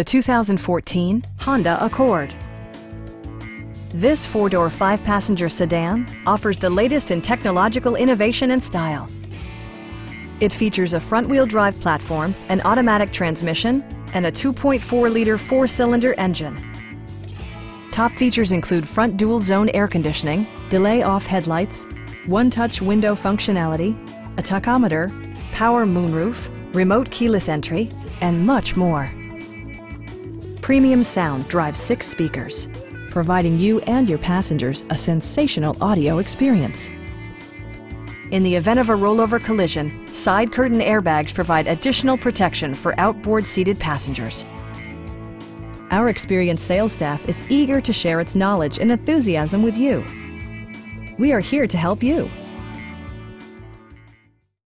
the 2014 Honda Accord. This four-door, five-passenger sedan offers the latest in technological innovation and style. It features a front-wheel drive platform, an automatic transmission, and a 2.4-liter four-cylinder engine. Top features include front dual-zone air conditioning, delay-off headlights, one-touch window functionality, a tachometer, power moonroof, remote keyless entry, and much more. Premium sound drives six speakers, providing you and your passengers a sensational audio experience. In the event of a rollover collision, side curtain airbags provide additional protection for outboard seated passengers. Our experienced sales staff is eager to share its knowledge and enthusiasm with you. We are here to help you.